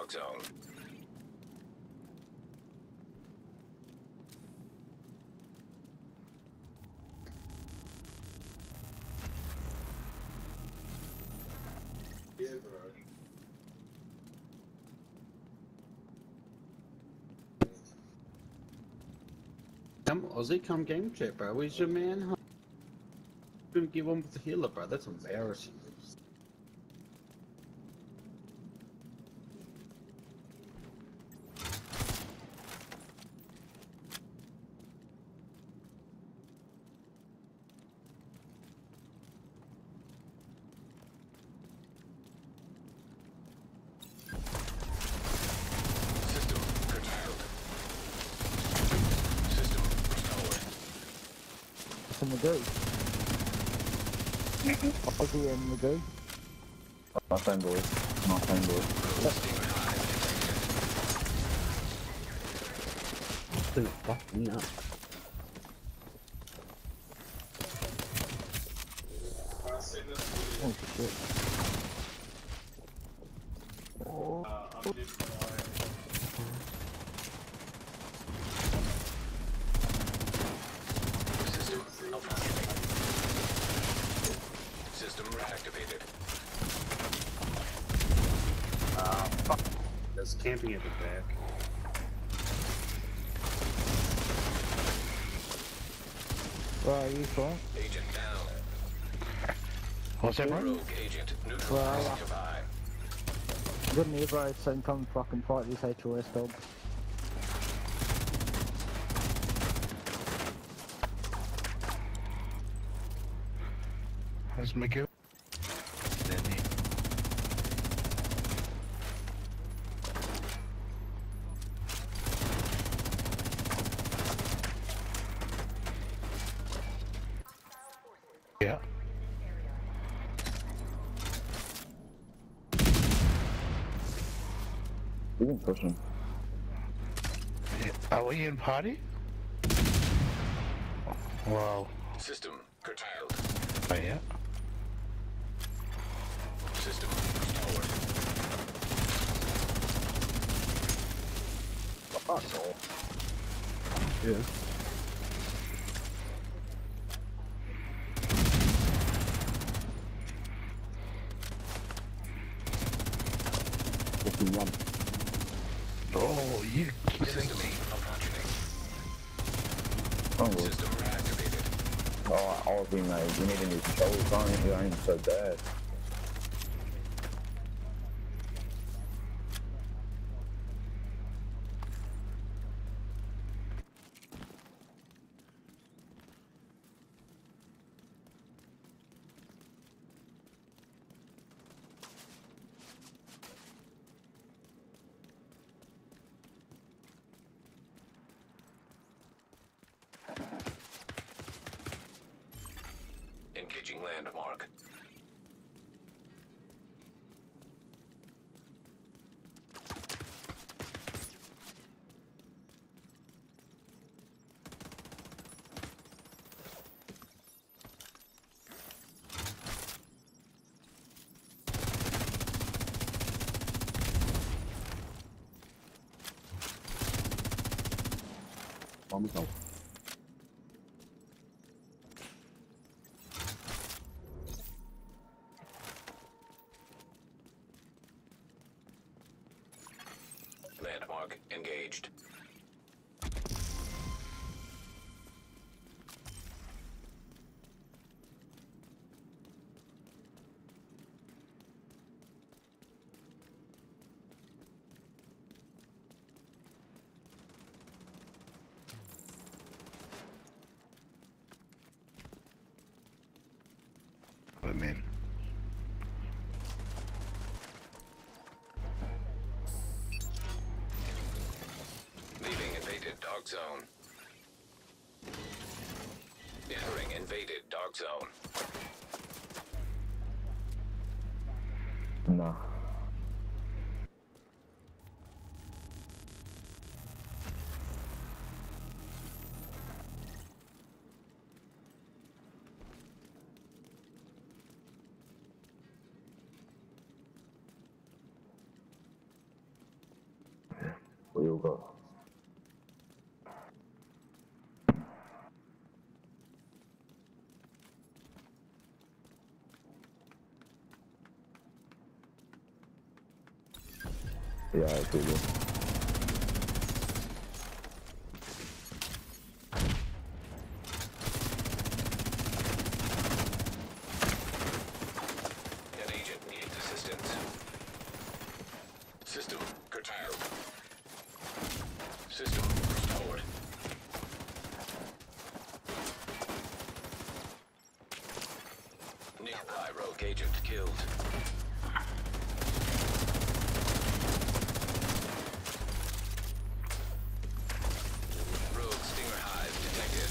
Dark Zone. Yeah, bro. Come, Aussie, come game chat, bro. Where's your man? huh? Gonna give one with the healer, bro. That's embarrassing. System curtailed. System restored. From the go. Mm-hmm. I'll do it in the go. My phone boys. My phone boys. Stinger hive detected. Dude, fucking up. I seen this Oh shit. Oh, Uh, I'm just like, System malfunctioning. System reactivated. Ah, fuck. There's camping at the back. where are you from? Agent down. What's that, bro? Rogue agent neutralized Well, nearby. Good neighbour, so come fucking fight these HOS dogs. That's McGill. Yeah. We can push him. Are we in party? Wow. System curtailed. Oh, yeah. System restored. Asshole. Yeah. Run. Oh, you kidding me? boys. System reactivated. Oh, I'll be mate. We need a new controller. Phone. You're so bad. Engaging landmark. Bombs out. Landmark engaged. Zone. Entering invaded Dark Zone. Nah. We all Yeah, I feel you. Agent needs assistance. System curtailed. System restored. Nearby rogue agent killed. Rogue Stinger Hive detected.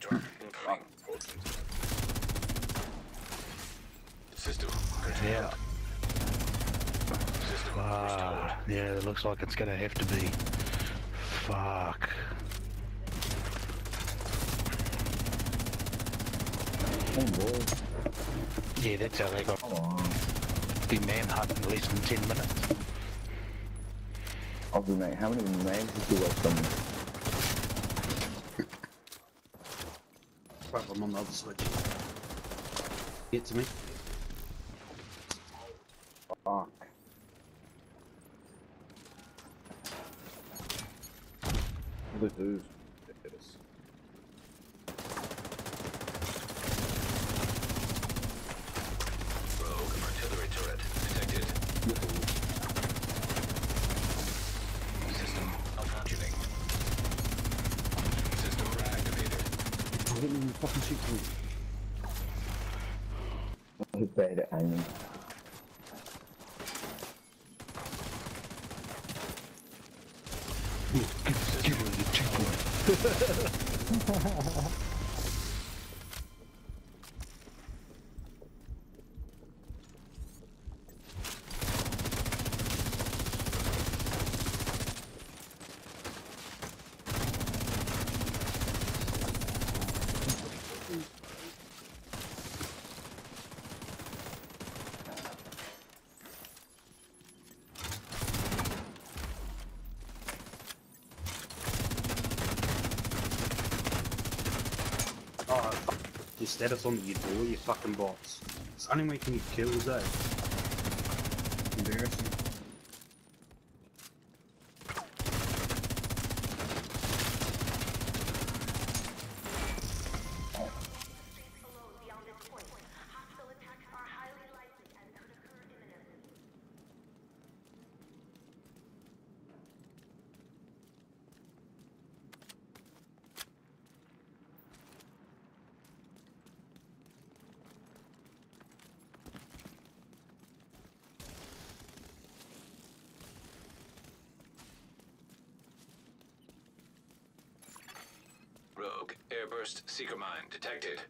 Drop incoming. System curtailed. Yeah. System restored. Ah, yeah, it looks like it's gonna have to be. Fuck. On, boy. Yeah, that's how they got the manhunt in less than 10 minutes. I'll be mate. How many names did you watch from? Crap, I'm on the other switch. Get to me. Fuck. Look who's. Yes. Rogue artillery turret detected. System malfunctioning. System reactivated. I'm getting in the fucking shoot me. He's bad at aiming. Give, give it a checkpoint. your status on you do, you fucking bots. It's only making you kills, eh? Embarrassing. Airburst seeker mine detected.